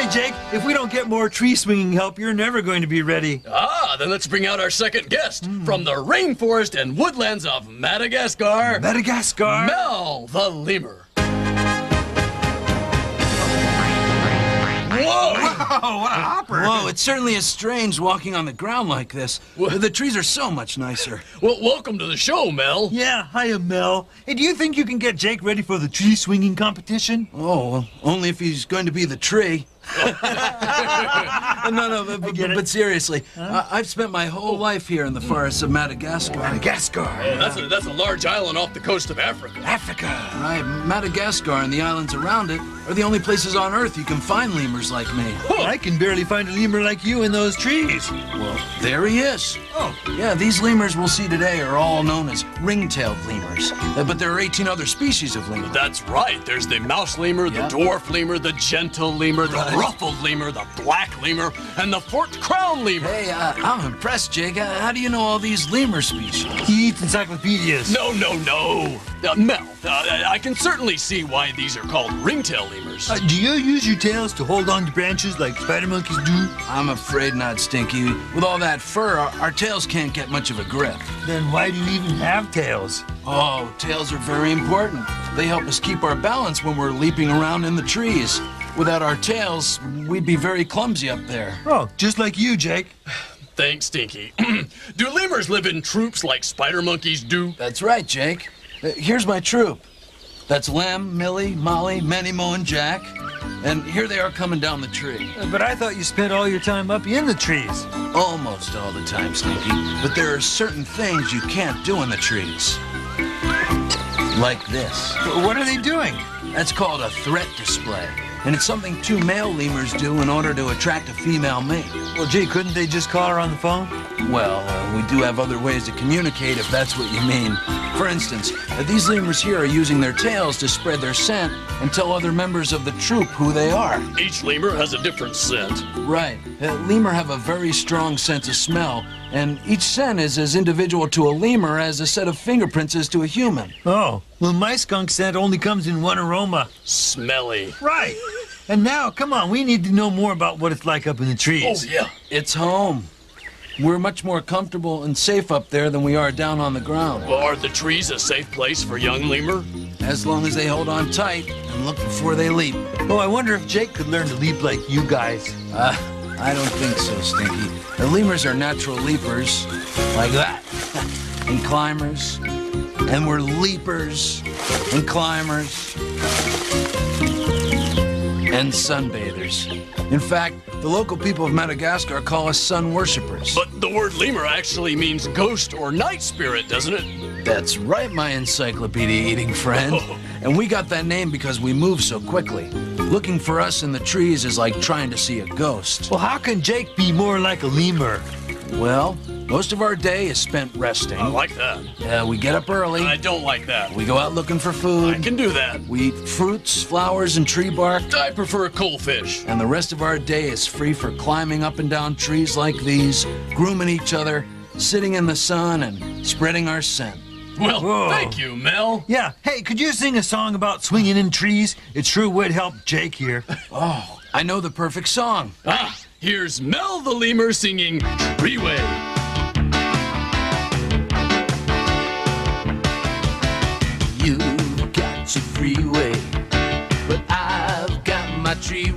Hey, Jake, if we don't get more tree swinging help, you're never going to be ready. Ah, then let's bring out our second guest from the rainforest and woodlands of Madagascar. Madagascar? Mel the lemur. Whoa! Oh, what a uh, hopper! Whoa, it certainly is strange walking on the ground like this. The trees are so much nicer. Well, welcome to the show, Mel. Yeah, hiya, Mel. Hey, do you think you can get Jake ready for the tree swinging competition? Oh, well, only if he's going to be the tree. no, no, but, but, but seriously, I, I've spent my whole life here in the forests of Madagascar. Madagascar. Oh, that's a, that's a large island off the coast of Africa. Africa. Right, Madagascar and the islands around it are the only places on Earth you can find lemurs like me. I can barely find a lemur like you in those trees. Well, there he is. Oh. Yeah, these lemurs we'll see today are all known as ring-tailed lemurs. Uh, but there are 18 other species of lemur. That's right. There's the mouse lemur, the dwarf lemur, the gentle lemur, the ruffed lemur, the black lemur, and the forked crown lemur. Hey, uh, I'm impressed, Jake. Uh, how do you know all these lemur species? He eats encyclopedias. No, no, no. Uh, Mel, uh, I can certainly see why these are called ringtail lemurs. Uh, do you use your tails to hold on to branches like spider monkeys do? I'm afraid not, Stinky. With all that fur, our, our tails can't get much of a grip. Then why do you even have tails? Oh, tails are very important. They help us keep our balance when we're leaping around in the trees. Without our tails, we'd be very clumsy up there. Oh, just like you, Jake. Thanks, Stinky. do lemurs live in troops like spider monkeys do? That's right, Jake. Uh, here's my troop. That's Lem, Millie, Molly, Manny Manimo, and Jack. And here they are coming down the tree. Uh, But I thought you spent all your time up in the trees. Almost all the time, Stinky. But there are certain things you can't do in the trees. Like this. What are they doing? That's called a threat display. And it's something two male lemurs do in order to attract a female mate. Well, gee, couldn't they just call her on the phone? Well, uh, we do have other ways to communicate if that's what you mean. For instance, uh, these lemurs here are using their tails to spread their scent and tell other members of the troop who they are. Each lemur has a different scent. Right. Uh, lemur have a very strong sense of smell, and each scent is as individual to a lemur as a set of fingerprints is to a human. Oh, well, my skunk scent only comes in one aroma. Smelly. Right. And now, come on, we need to know more about what it's like up in the trees. Oh, trees. yeah. It's home. We're much more comfortable and safe up there than we are down on the ground. Well, are the trees a safe place for young lemur? As long as they hold on tight and look before they leap. Oh, I wonder if Jake could learn to leap like you guys. Uh, I don't think so, Stinky. The lemurs are natural leapers, like that, and climbers, and we're leapers and climbers and sunbathers. In fact, the local people of Madagascar call us sun worshippers. But the word lemur actually means ghost or night spirit, doesn't it? That's right, my encyclopedia eating friend. And we got that name because we move so quickly. Looking for us in the trees is like trying to see a ghost. Well, how can Jake be more like a lemur? Well, most of our day is spent resting. I like that. Uh, we get up early. I don't like that. We go out looking for food. I can do that. We eat fruits, flowers, and tree bark. I prefer a coalfish. And the rest of our day is free for climbing up and down trees like these, grooming each other, sitting in the sun, and spreading our scent. Well, Whoa. thank you, Mel. Yeah, hey, could you sing a song about swinging in trees? It sure would help Jake here. Oh, I know the perfect song. Ah, here's Mel the lemur singing Treeway. Freeway, but I've got my tree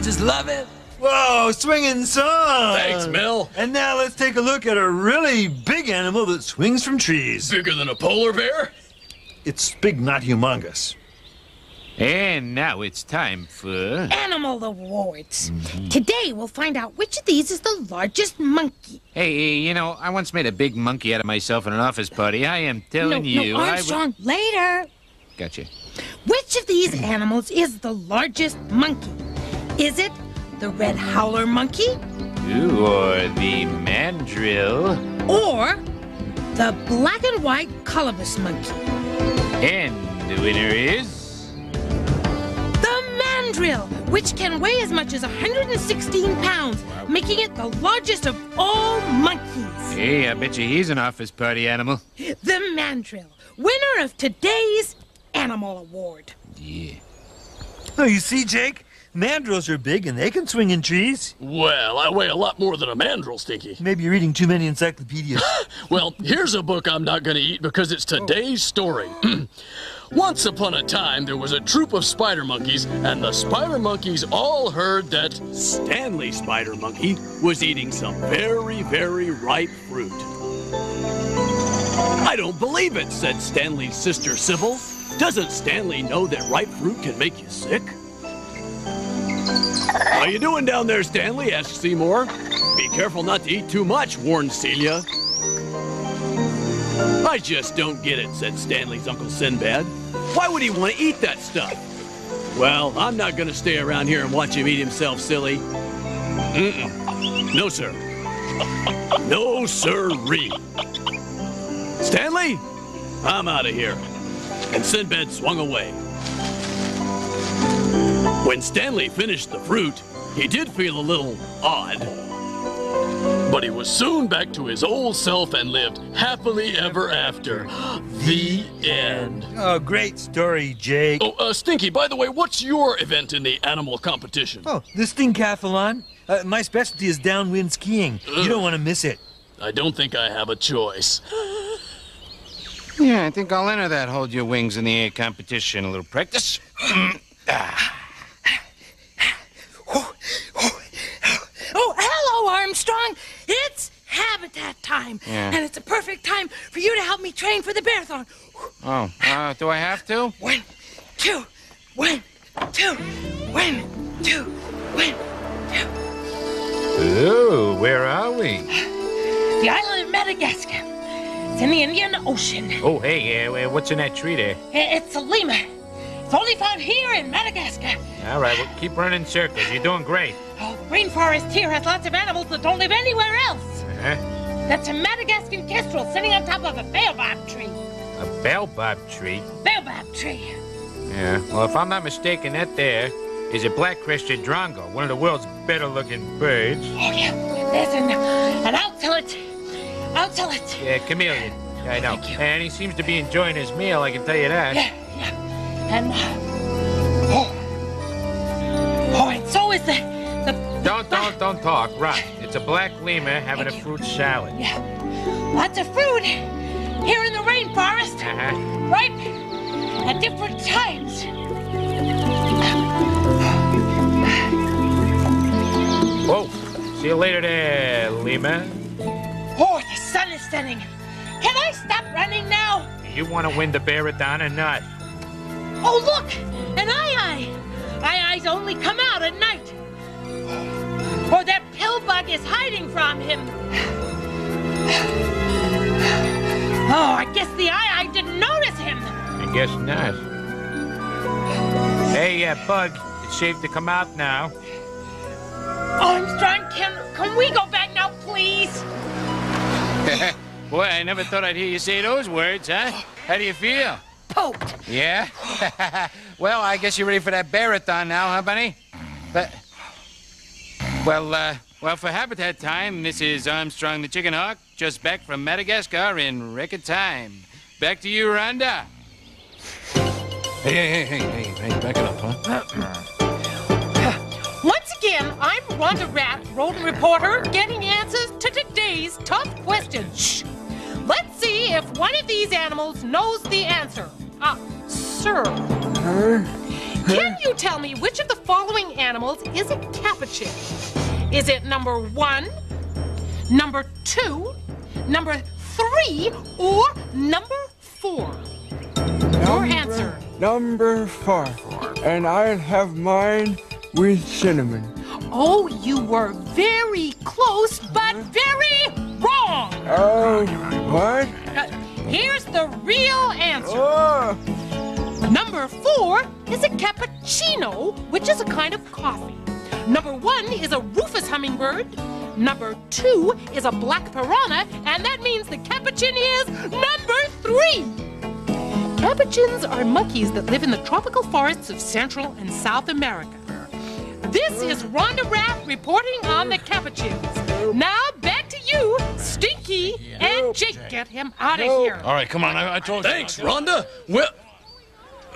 just love it. Whoa, swinging song! Thanks, Mel. And now let's take a look at a really big animal that swings from trees. Bigger than a polar bear? It's big, not humongous. And now it's time for. Animal Awards. Mm-hmm. Today we'll find out which of these is the largest monkey. Hey, you know, I once made a big monkey out of myself in an office party. I am telling no, you. no, I Armstrong, later. Gotcha. Which of these animals is the largest monkey? Is it the red howler monkey Ooh, or the mandrill. or the black and white colobus monkey? And the winner is. The mandrill, which can weigh as much as 116 pounds, making it the largest of all monkeys. Hey, I bet you he's an office party animal. The mandrill, winner of today's Animal Award. Yeah. Oh, you see, Jake? Mandrills are big and they can swing in trees. Well, I weigh a lot more than a mandrill, Stinky. Maybe you're eating too many encyclopedias. Well, here's a book I'm not going to eat because it's today's story. Once upon a time, there was a troop of spider monkeys, and the spider monkeys all heard that Stanley Spider Monkey was eating some very, very ripe fruit. I don't believe it, said Stanley's sister Sybil. Doesn't Stanley know that ripe fruit can make you sick? How you doing down there, Stanley? asked Seymour. Be careful not to eat too much, warned Celia. I just don't get it, said Stanley's Uncle Sinbad. Why would he want to eat that stuff? Well, I'm not going to stay around here and watch him eat himself, silly. Mm-mm. No, sir. No, sirree. Stanley, I'm out of here. And Sinbad swung away. When Stanley finished the fruit, he did feel a little odd. But he was soon back to his old self and lived happily ever after. The end. oh, great story, Jake. Oh, uh, Stinky, by the way, what's your event in the animal competition? Oh, the Stinkathlon. Uh, my specialty is downwind skiing. You don't want to miss it. I don't think I have a choice. Yeah, I think I'll enter that hold your wings in the air competition. A little practice. Oh, oh, oh, hello, Armstrong. It's habitat time. Yeah. And it's a perfect time for you to help me train for the bearathon. Oh, uh, do I have to? One, two, one, two, one, two, one, two. Ooh, where are we? The island of Madagascar. It's in the Indian Ocean. Oh, hey, uh, what's in that tree there? It's a lemur. Only found here in Madagascar. All right, well, keep running circles. You're doing great. Oh, the rainforest here has lots of animals that don't live anywhere else. Uh-huh. That's a Madagascan kestrel sitting on top of a baobab tree. A baobab tree. Baobab tree. Yeah. Well, if I'm not mistaken, that there is a black-crested drongo, one of the world's better-looking birds. Oh, yeah. Listen, and I'll tell it. I'll tell it. Yeah, chameleon. Yeah, I know. Thank you. And he seems to be enjoying his meal. I can tell you that. Yeah. And, uh, oh. Oh, and so is the, the... Don't, don't, don't talk. Run. It's a black lemur having a fruit salad. Yeah. Lots of fruit here in the rainforest. Uh-huh. Ripe at different times. Whoa. See you later there, lemur. Oh, the sun is setting. Can I stop running now? You want to win the bearathon or not? Oh, look! An aye-aye! Aye-ayes only come out at night. Or that pill bug is hiding from him. Oh, I guess the aye-aye didn't notice him. I guess not. Hey, uh, Bug, it's safe to come out now. Armstrong, can, can we go back now, please? Boy, I never thought I'd hear you say those words, huh? How do you feel? Poked. Yeah? well, I guess you're ready for that marathon now, huh, Bunny? But, well, uh, well, for habitat time, this is Armstrong the Chicken Hawk, just back from Madagascar in record time. Back to you, Rhonda. Hey, hey, hey, hey, hey, hey, back it up, huh? Once again, I'm Rhonda Rat, rodent reporter, getting answers to today's tough questions. Shh. Let's see if one of these animals knows the answer. Ah, sir. Can you tell me which of the following animals is a capuchin? Is it number one, number two, number three, or number four? Your answer. Number four. And I'll have mine with cinnamon. Oh, you were very close, but very wrong. Oh, what? Uh, here's the real answer. Oh, Number four is a cappuccino, which is a kind of coffee. Number one is a rufous hummingbird. Number two is a black piranha, and that means the capuchin is number three. Capuchins are monkeys that live in the tropical forests of Central and South America. This is Rhonda Rat reporting on the capuchins. Now you, Stinky and Jake. Get him out of here. All right, come on. I, I told Thanks, Rhonda. Well,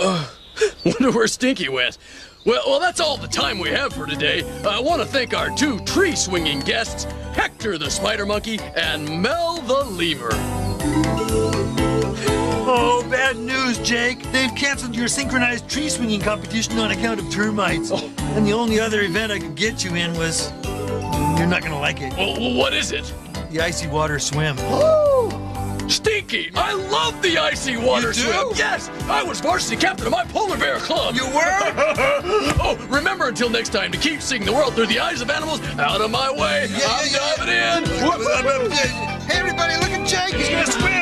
uh, wonder where Stinky went. Well, well, that's all the time we have for today. I want to thank our two tree swinging guests, Hector the spider monkey and Mel the lemur. Oh, bad news, Jake. They've canceled your synchronized tree swinging competition on account of termites. And the only other event I could get you in was. You're not gonna like it. Well, what is it? The icy water swim. Stinky! I love the icy water You do? swim. Yes, I was varsity captain of my polar bear club. You were? oh, remember until next time to keep seeing the world through the eyes of animals. Out of my way. I'm diving in. Hey, everybody, look at Jake. He's gonna swim.